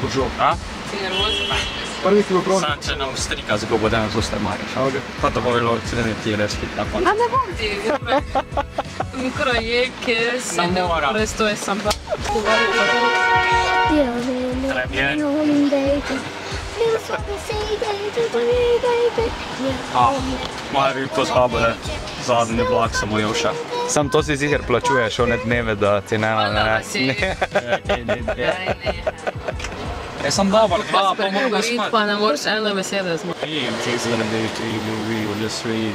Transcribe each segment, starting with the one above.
prav prišel. A? Si nervozen? Prvi, ki bo prav. Sam, če nam strika, zato bo danes zelo marjaš. Okay. Pa to bo bilo cene ti reči, tako. A ne bom ti. Mikro je, kjer se Samo ne mora. presto je sam pa. Très bien. A, moja bi pozabo, da zadnji vlak samo Joša. Sam to si sicer plačuješ, one dneve, da ti ne Valjda si. ne. Jaz sem dobar, dva, Pa pa se moram govoriti, spati. pa ne moreš ene besede zmoti. Če se zaradi tega ljudi, da svi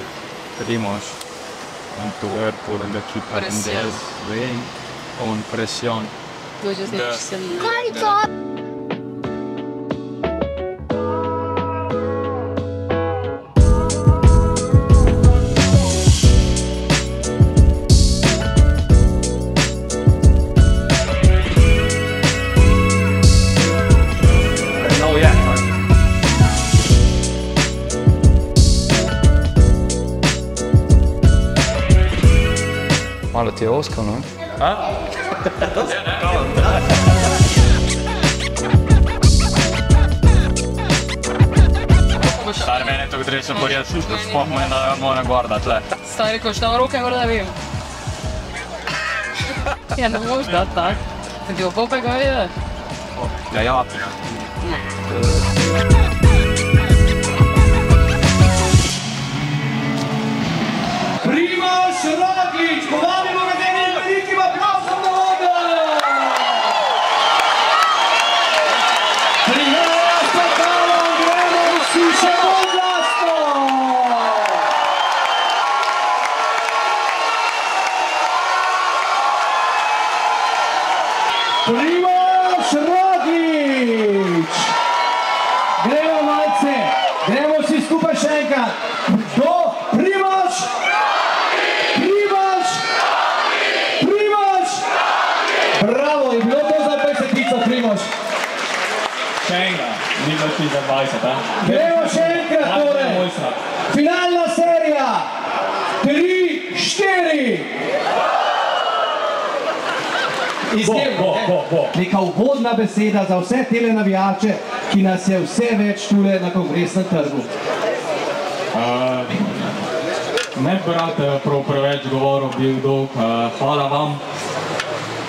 primos in to je potem da ki pa Presión. vem on presión. To že Da. znaš se No, Malo ti je osko, no? Stari mene to gre se porjeti, sploh me da mora gorda tle. Stari, ko šta v roke, mora da vem. Ja, ne moreš dati tak. Da ti bo popega videti. Ja, ja. Primož Roglič, povabimo ga z 22. Eh? Gremo še enkrat torej. Finalna serija. 3, 4. Izjemno, bo, bo, bo, bo. Neka ugodna beseda za vse tele navijače, ki nas je vse več tule na kongresnem trgu. Uh, ne bi rad eh, prav preveč govoril, bil dolg. Uh, eh, hvala vam.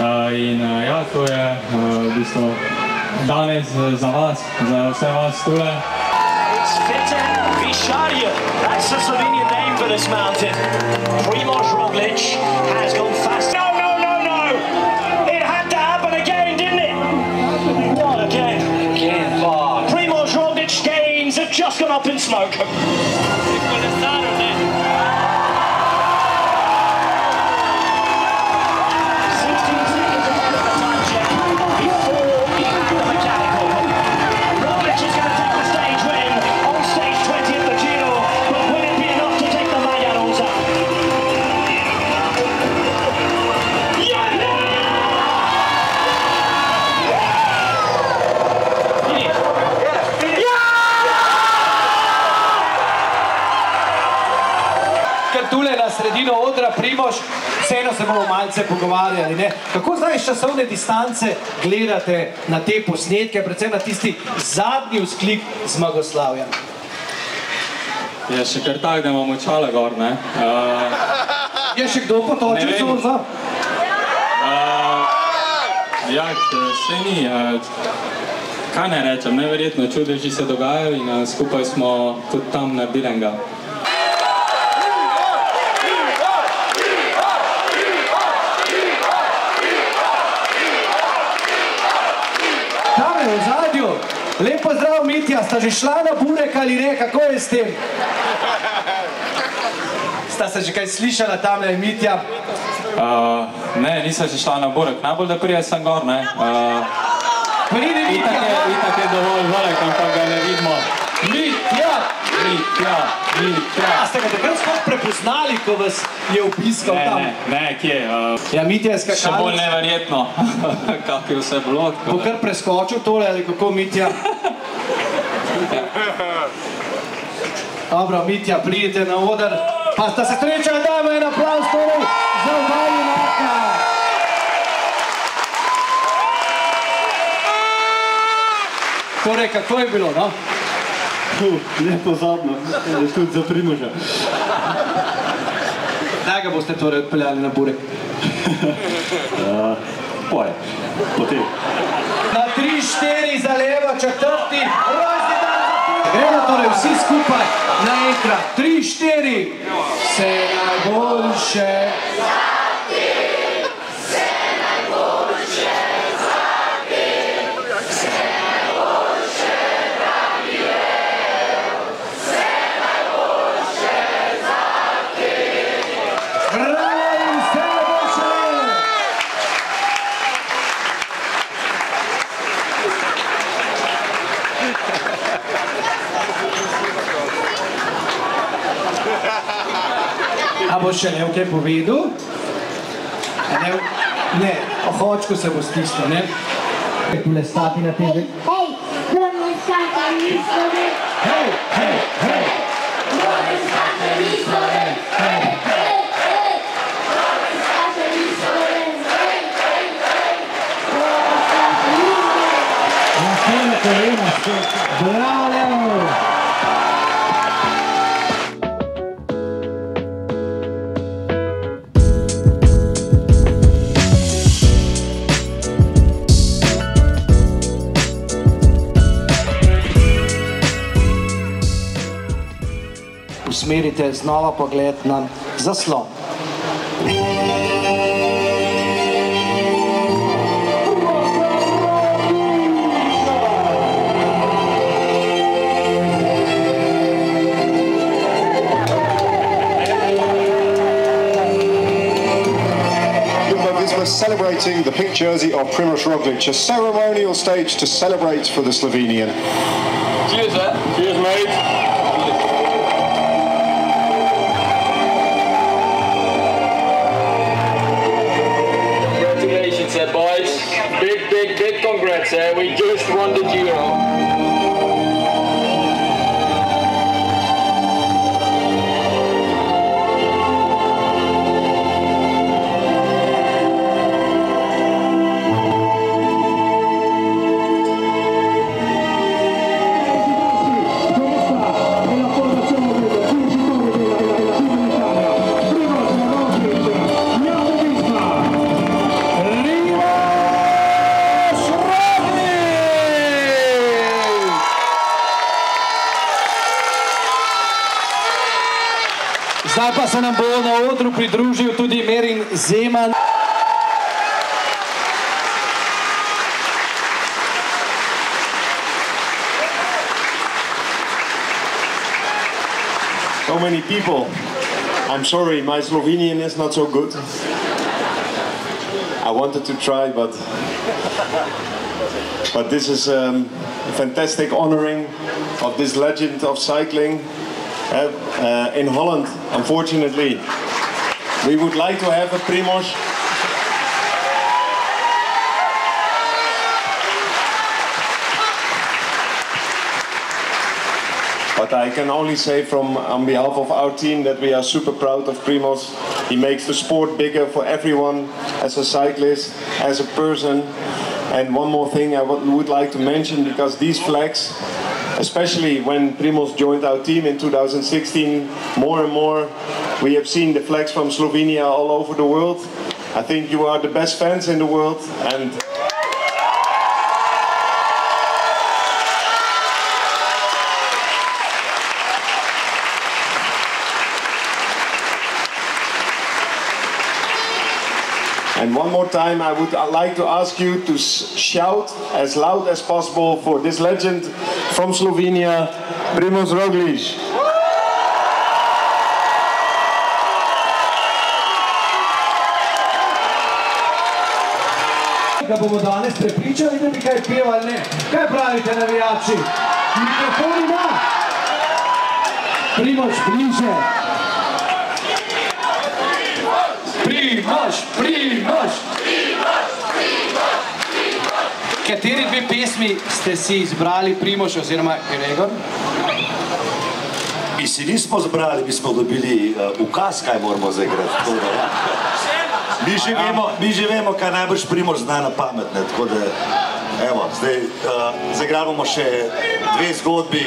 Uh, in uh, ja, to je uh, v bistvu danes za vas, za vse vas tule. It's Vitek Visharya. That's the Slovenian name for this mountain. Primoz Roglic has gone fast. No, no, no, no! It had to happen again, didn't it? What again? Again. Oh, Primoz Roglic gains have just gone up in smoke. Bomo malce pogovarjali. Ne? Kako zdaj iz časovne distance gledate na te posnetke, predvsem na tisti zadnji vzklik zmagoslavja? Je še kar tak, da imamo čale gor, ne? Uh, Je še kdo potočil Ne vem. zorza? ja, se ni. Uh, kaj ne rečem, neverjetno čudeži se dogajajo in uh, skupaj smo tudi tam naredili enega. Lep pozdrav, Mitja, sta že šla na burek ali ne, kako je s tem? Sta se že kaj slišala tam, je Mitja? Uh, ne, nisem še šla na Borek, najbolj da prije sem gor, ne. Uh, Pridi itak, je, Mitja! itak je dovolj velik, ampak ga ne vidimo. Mitja! Mitja, Mitja. A ste ga takrat sploh prepoznali, ko vas je obiskal Ne, tam? ne, ne, kje? Uh, Ja, Mitja je še bolj neverjetno, kako je vse bilo. tako Bo kar preskočil tole ali kako Mitja? Dobro, Mitja, pridite na oder. Pa sta se srečala, dajmo en aplauz torej za oba junaka. Torej, kako je bilo, no? Ne pozabno, tudi za Primoža. Kdaj ga boste torej odpeljali na burek? Poje, potem. Na tri, štiri za levo, četrti, rojstni dan za Primoža. Gremo torej vsi skupaj naenkrat. Tri, štiri. Vse najboljše. Bravo A bo še ne kaj povedal? Ne, ne, ohočko se bo stisnil, ne? Tule stati na tem. Hej, moramo iskati listove. Hej, hej, hej! Hej, hej, hej. Moramo iskati listove. Hej, hej, hej. Moramo Usmerite znova pogled na zaslon. Jumbo Visma celebrating the pink jersey of Primoz Roglic, a ceremonial stage to celebrate for the Slovenian. Cheers, hè? Cheers, mate. We just won the Giro. Pridružil tudi Merin Zeman. So many people. I'm sorry, my Slovenian is not so good. I wanted to try, but but this is um, a fantastic honoring of this legend of cycling uh, uh, in Holland. Unfortunately, we would like to have a Primoz. But I can only say from on behalf of our team that we are super proud of Primoz. He makes the sport bigger for everyone as a cyclist, as a person. And one more thing I would would like to mention because these flags, especially when Primoz joined our team in 2016, more and more we have seen the flags from Slovenia all over the world. I think you are the best fans in the world and one more time, I would like to ask you to shout as loud as possible for this legend from Slovenia, Primoz Roglic. Ga bomo danes prepričali, da bi kaj pel ali ne. Kaj pravite, navijači? Mikrofon ima. Primož, bliže. Primož, Primož. Kateri dve pesmi ste si izbrali, Primož oziroma Gregor? Mi si nismo zbrali, mi smo dobili uh, ukaz, kaj moramo zaigrati. ja. Mi že, vemo, mi že vemo, kaj najbrž Primož zna na pamet. Ne, tako da, Evo, zdaj, uh, zaigrali bomo še dve zgodbi.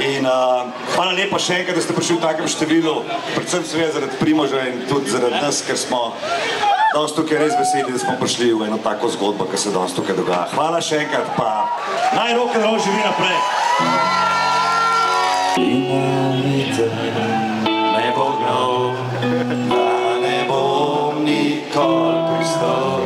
In uh, hvala lepa še enkrat, da ste prišli v takem številu, predvsem seveda zaradi Primoža in tudi zaradi nas, ker smo danes tukaj res veseli, da smo prišli v eno tako zgodbo, ki se danes tukaj dogaja. Hvala še enkrat, pa naj rock and roll živi naprej. Ne bo gnal, da ne bom nikoli pristal.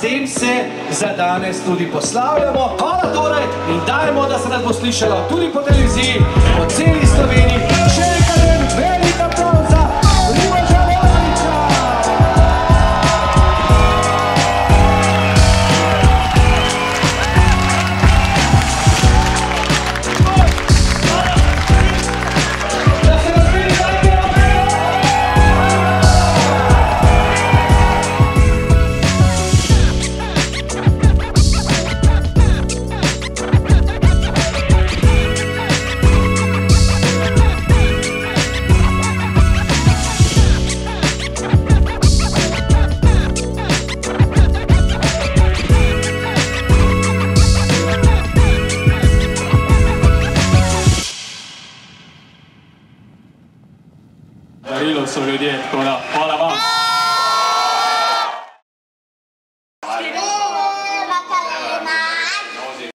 S tem se za danes tudi poslavljamo. Hvala torej in dajmo, da se nas bo slišalo tudi po televiziji, po celi Sloveniji.